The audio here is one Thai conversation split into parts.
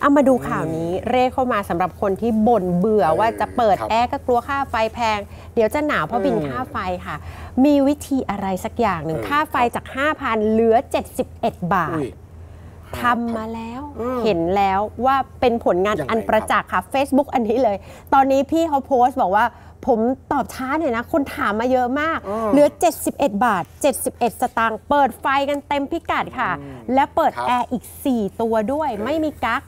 เอามาดูข่าวนี้เร่เข้ามาสำหรับคนที่บ่นเบื่อเออว่าจะเปิดครับแอร์ก็กลัวค่าไฟแพง เดี๋ยวจะหนาวเพราะบินอืมค่าไฟค่ะ มีวิธีอะไรสักอย่างหนึ่งเออค่าไฟจาก 5,000 เหลือ 71 บาทอุ้ยทำมาแล้วอืมเห็นแล้วว่าเป็นผลงานยังไงอันประจักษ์ค่ะ Facebook อันนี้เลย ตอนนี้พี่เขาโพสต์บอกว่าผมตอบช้าหน่อยนะ คนถามมาเยอะมากอืมเหลือ 71 บาท 71 สตางค์เปิดไฟกันเต็มพิกัดค่ะ และเปิดครับแอร์อีก 4 ตัวด้วย ไม่มีกั๊ก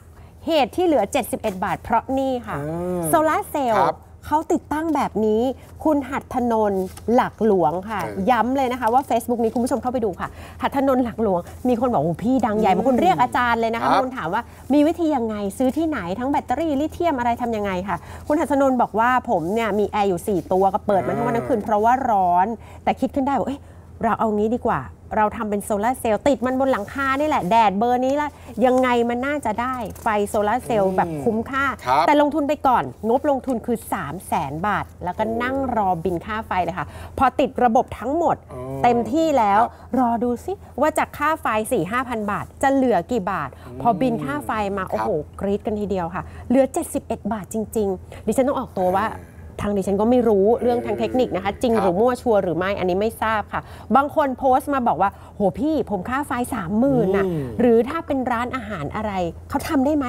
เหตุที่เหลือ 71 บาท เพราะนี่ค่ะอืมโซลาร์เซลคล์รับเขาติดตั้งแบบนี้ คุณหัตถนนท์หลักหลวงค่ะ เออย้ำเลยนะคะว่า Facebook นี้คุณผู้ชมเข้าไปดูค่ะ หัตถนนท์หลักหลวง มีคนบอกโอ้พี่ดังใหญ่บางคนเรียกอาจารย์เลยนะครัคะบ บางคนถามว่ามีวิธียังไงซื้อที่ไหนทั้งแบตเตอรี่ลิเธียมอะไรทำยังไงค่ะ คุณหัตถนนท์บอกว่าผมเนี่ยมีแอร์อยู่ 4 ตัวก็เปิดมันทั้งวันทั้งคืนเพราะว่าร้อน แต่คิดขึ้นได้ว่าเอ้ย เราเอางี้ดีกว่า เราทำเป็นโซลาร์เซลล์ติดมันบนหลังคานี่แหละ แดดเบอร์นี้ละยังไงมันน่าจะได้ไฟโซลาร์เซลล์แบบคุ้มค่า ครับแต่ลงทุนไปก่อน งบลงทุนคือ 3 0 0แสนบาท แล้วก็นั่งรอบินค่าไฟเลยค่ะ พอติดระบบทั้งหมด อ๋อ เต็มที่แล้วครับรอดูซิว่าจากค่าไฟ 4 5 0 0 0 บาท จะเหลือกี่บาท พอบินค่าไฟมา โอ้โห กรี๊ดกันทีเดียวค่ะ เหลือ 71 บาทจริง ๆ ดิฉันต้องออกตัวว่า ทางดิฉันก็ไม่รู้เรื่องทางเทคนิคนะคะ จริงครับหรือมั่วชัวร์หรือไม่อันนี้ไม่ทราบค่ะ บางคนโพสต์มาบอกว่า โหพี่ผมค่าไฟสามหมื่นน่ะอืมหรือถ้าเป็นร้านอาหารอะไรเขาทำได้ไหม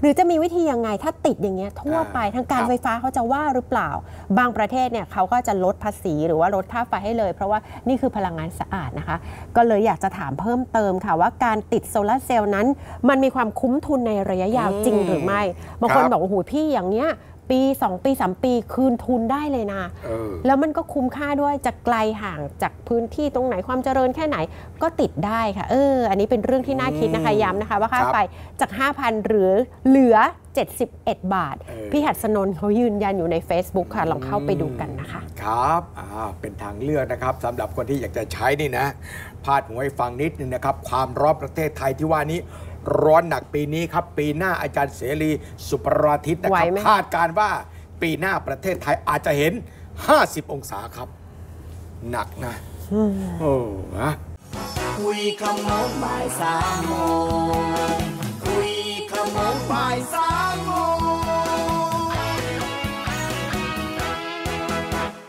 หรือจะมีวิธียังไงถ้าติดอย่างเงี้ยทั่วไปทางการครับไฟฟ้าเขาจะว่าหรือเปล่า บางประเทศเนี่ยเขาก็จะลดภาษีหรือว่าลดค่าไฟให้เลย เพราะว่านี่คือพลังงานสะอาดนะคะ ก็เลยอยากจะถามเพิ่มเติมค่ะ ว่าการติดโซลาร์เซลล์นั้น มันมีความคุ้มทุนในระยะยาวจริงหรือไม่ บางคนครับบอกว่าโอ้โหพี่อย่างเนี้ย ปี 2 ปี 3 ปีคืนทุนได้เลยนะเออแล้วมันก็คุ้มค่าด้วยจะไกลห่างจากพื้นที่ตรงไหนความเจริญแค่ไหนก็ติดได้ค่ะ เออ อันนี้เป็นเรื่องที่น่าคิดนะคะอืมย้ำนะคะ ว่าค่าครับไฟจาก 5,000 หรือเหลือ 71 บาทเออพี่หัดสนนท์เขายืนยันอยู่ใน Facebook ค่ะ ลองเข้าไปดูกันนะคะ ครับอ่าเป็นทางเลือกนะครับสำหรับคนที่อยากจะใช้นี่นะ พาดหัวให้ฟังนิดนึงนะครับ ความร้อนประเทศไทยที่ว่านี้ ร้อนหนักปีนี้ครับ ปีหน้าอาจารย์เสรีสุปราทิตนะครัไหบวไหมคาดการณ์ว่าปีหน้าประเทศไทยอาจจะเห็น 50 องศาครับ หนักนะโอ้ฮะคุยขโมงบ่ายสามโมง